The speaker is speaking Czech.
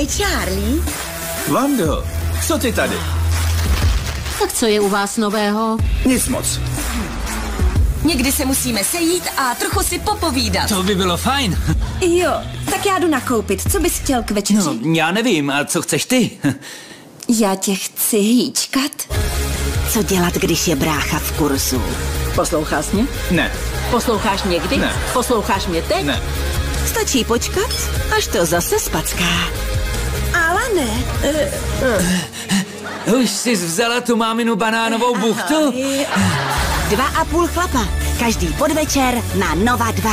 Ahoj, Charlie. Vando, co ty tady? Tak co je u vás nového? Nic moc. Někdy se musíme sejít a trochu si popovídat. To by bylo fajn. Jo, tak já jdu nakoupit. Co bys chtěl k večeři? No, já nevím, a co chceš ty? Já tě chci hýčkat. Co dělat, když je brácha v kurzu? Posloucháš mě? Ne, Posloucháš někdy? Ne. Posloucháš mě teď? ne. Stačí počkat, až to zase spacká. Ale ne. Už jsi vzala tu máminu banánovou buchtu? Dva a půl chlapa. Každý podvečer na Nova 2.